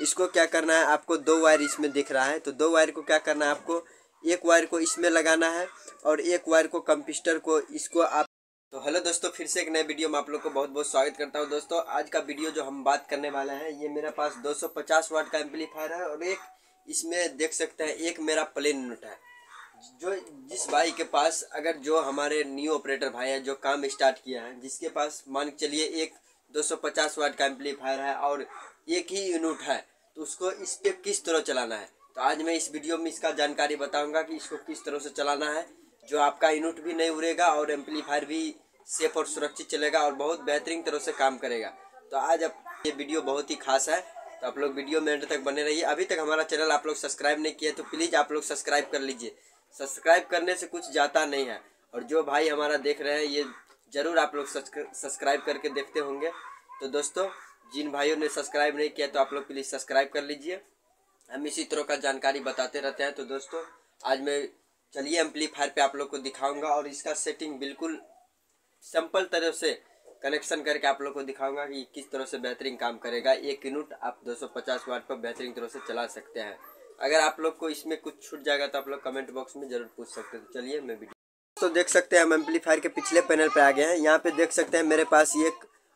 इसको क्या करना है? आपको दो वायर इसमें दिख रहा है। तो दो वायर को क्या करना है आपको? एक वायर को इसमें लगाना है और एक वायर को कंपिस्टर को इसको आप तो हेलो दोस्तों, फिर से एक नए वीडियो में आप लोग को बहुत बहुत स्वागत करता हूँ दोस्तों। आज का वीडियो जो हम बात करने वाले हैं, ये मेरे पास 250 वाट का एम्पलीफायर है और एक इसमें देख सकते हैं, एक मेरा प्लेन नोट है। जो जिस भाई के पास, अगर जो हमारे न्यू ऑपरेटर भाई है, जो काम स्टार्ट किया है, जिसके पास, मान के चलिए एक 250 वाट का एम्पलीफायर है और एक ही यूनिट है तो उसको इस पे किस तरह चलाना है? तो आज मैं इस वीडियो में इसका जानकारी बताऊँगा कि इसको किस तरह से चलाना है, जो आपका यूनिट भी नहीं उड़ेगा और एम्पलीफायर भी सेफ़ और सुरक्षित चलेगा और बहुत बेहतरीन तरह से काम करेगा। तो आज अब ये वीडियो बहुत ही खास है तो आप लोग वीडियो में एंड तक बने रहिए। अभी तक हमारा चैनल आप लोग सब्सक्राइब नहीं किए तो प्लीज़ आप लोग सब्सक्राइब कर लीजिए। सब्सक्राइब करने से कुछ जाता नहीं है, और जो भाई हमारा देख रहे हैं, ये ज़रूर आप लोग सब्सक्राइब करके देखते होंगे। तो दोस्तों, जिन भाइयों ने सब्सक्राइब नहीं किया तो आप लोग प्लीज़ सब्सक्राइब कर लीजिए। हम इसी तरह का जानकारी बताते रहते हैं। तो दोस्तों, आज मैं चलिए एम्पलीफायर पे आप लोग को दिखाऊँगा और इसका सेटिंग बिल्कुल सिंपल तरह से कनेक्शन करके आप लोग को दिखाऊँगा कि किस तरह से बेहतरीन काम करेगा। एक यूनिट आप 250 वाट पर बेहतरीन तरह से चला सकते हैं। अगर आप लोग को इसमें कुछ छूट जाएगा तो आप लोग कमेंट बॉक्स में ज़रूर पूछ सकते हैं। तो चलिए, मैं वीडियो तो देख सकते हैं हम एम्पलीफायर के पिछले पैनल पे आ गए हैं। यहाँ पे देख सकते हैं मेरे पास ये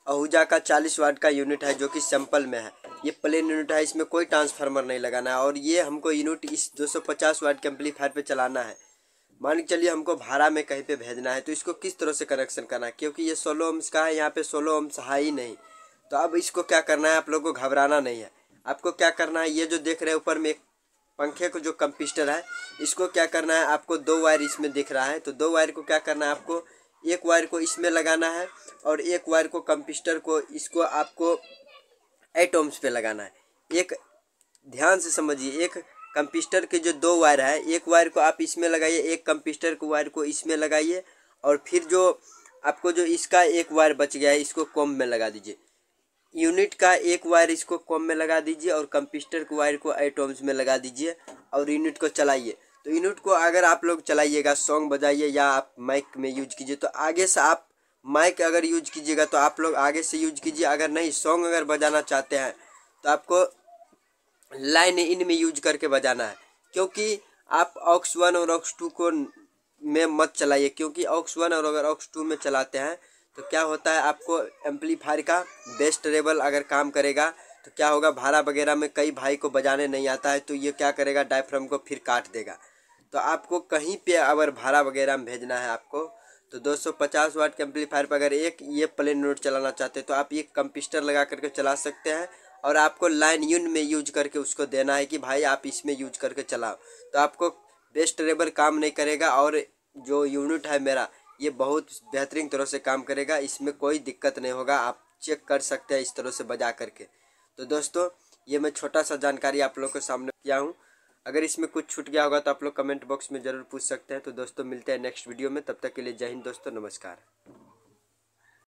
आहूजा का 40 वाट का यूनिट है जो कि सिंपल में है। ये प्लेन यूनिट है, इसमें कोई ट्रांसफार्मर नहीं लगाना है और ये हमको यूनिट इस 250 वाट के एम्पलीफायर चलाना है। मान के चलिए हमको भाड़ा में कहीं पे भेजना है तो इसको किस तरह से कनेक्शन करना है? क्योंकि ये सोलो ओम्स का है, यहाँ पे सोलो ओम्स है ही नहीं। तो अब इसको क्या करना है? आप लोग को घबराना नहीं है। आपको क्या करना है? ये जो देख रहे हैं ऊपर में एक पंखे को जो कंपिस्टर है, इसको क्या करना है? आपको दो वायर इसमें दिख रहा है तो दो वायर को क्या करना है? आपको एक वायर को इसमें लगाना है और एक वायर को कंपिस्टर को, इसको आपको एटोम्स पे लगाना है। एक, ध्यान से समझिए, एक कंपिस्टर के जो दो वायर है, एक वायर को आप इसमें लगाइए, एक कंपिस्टर को, वायर को इसमें लगाइए और फिर जो आपको जो इसका एक वायर बच गया है, इसको कॉम में लगा दीजिए। यूनिट का एक वायर इसको कॉम में लगा दीजिए और कंपिस्टर के वायर को एटोम्स में लगा दीजिए और यूनिट को चलाइए। तो यूनिट को अगर आप लोग चलाइएगा सॉन्ग बजाइए या आप माइक में यूज़ कीजिए तो आगे से आप माइक अगर यूज़ कीजिएगा तो आप लोग आगे से यूज़ कीजिए। अगर नहीं सॉन्ग अगर बजाना चाहते हैं तो आपको लाइन इन में यूज़ करके बजाना है। क्योंकि आप ऑक्स वन और ऑक्स टू को में मत चलाइए, क्योंकि ऑक्स वन और अगर ऑक्स टू में चलाते हैं तो क्या होता है, आपको एम्पलीफायर का बेस्ट लेवल अगर काम करेगा तो क्या होगा, भाड़ा वगैरह में कई भाई को बजाने नहीं आता है तो ये क्या करेगा डायफ्राम को फिर काट देगा। तो आपको कहीं पे अगर भाड़ा वगैरह में भेजना है आपको तो 250 वाट के एम्पलीफायर पर अगर एक ये प्लेन नोट चलाना चाहते हैं तो आप ये कंपिस्टर लगा करके चला सकते हैं और आपको लाइन यून में यूज़ करके उसको देना है कि भाई आप इसमें यूज़ करके चलाओ। तो आपको बेस्ट रेबर काम नहीं करेगा और जो यूनिट है मेरा, ये बहुत बेहतरीन तरह से काम करेगा, इसमें कोई दिक्कत नहीं होगा, आप चेक कर सकते हैं इस तरह से बजा करके। तो दोस्तों, ये मैं छोटा सा जानकारी आप लोग के सामने किया हूँ। अगर इसमें कुछ छूट गया होगा तो आप लोग कमेंट बॉक्स में ज़रूर पूछ सकते हैं। तो दोस्तों, मिलते हैं नेक्स्ट वीडियो में। तब तक के लिए जय हिंद दोस्तों, नमस्कार।